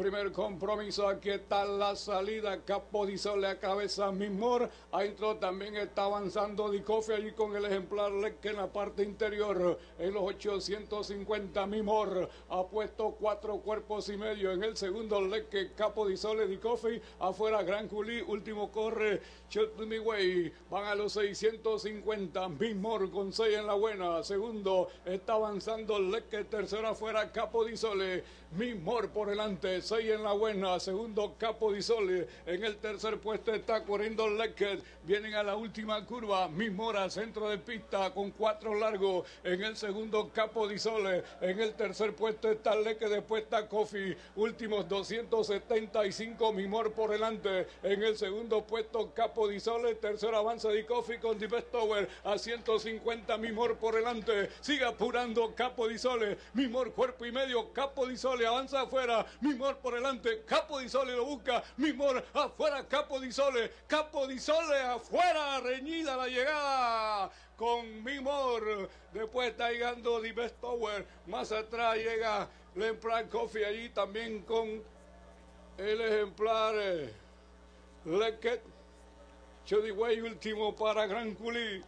Primer compromiso, aquí está la salida. Capo a cabeza Mimor. Adentro también está avanzando Dicofe allí con el ejemplar Leque en la parte interior. En los 850 Mimor ha puesto cuatro cuerpos y medio. En el segundo Leque Capo Disole Dicofe. Afuera Gran Juli. Último corre Way. Van a los 650. Mimor con 6 en la buena. Segundo está avanzando Leque. Tercero afuera Capo Disole. Mimor por delante. 6 en la buena, segundo Capo di Sole, en el tercer puesto está corriendo Leckett, vienen a la última curva, Mismora, centro de pista con cuatro largos, en el segundo Capo di Sole, en el tercer puesto está Leckett, después está Coffee, últimos 275, Mimor por delante, en el segundo puesto Capo di Sole, tercer avance de Coffee con The Tower, a 150 Mimor por delante, sigue apurando Capo di Sole, Mimor cuerpo y medio, Capo di Sole avanza afuera, Mimor por delante, Capo di Sole lo busca, Mimor afuera, Capo di Sole, Capo di Sole afuera, reñida la llegada con Mimor, después está llegando The Best Tower, más atrás llega el ejemplar Coffee allí también con el ejemplar eh, Leckett, Way último para Gran Culí.